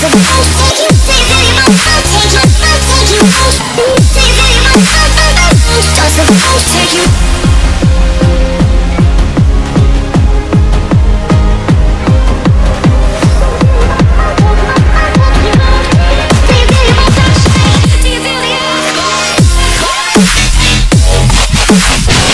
Take you out. We'll.